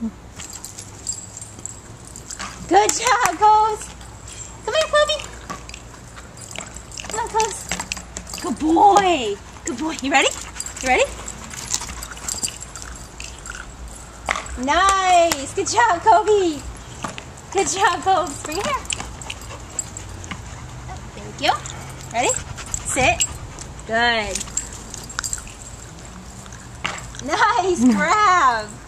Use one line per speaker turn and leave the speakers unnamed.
Good job, Coles. Come here, Kobe. Come on, Coles. Good boy. Good boy. You ready? You ready? Nice. Good job, Kobe. Good job, Kobe. Bring it here. Thank you. Ready? Sit. Good. Nice mm. grab.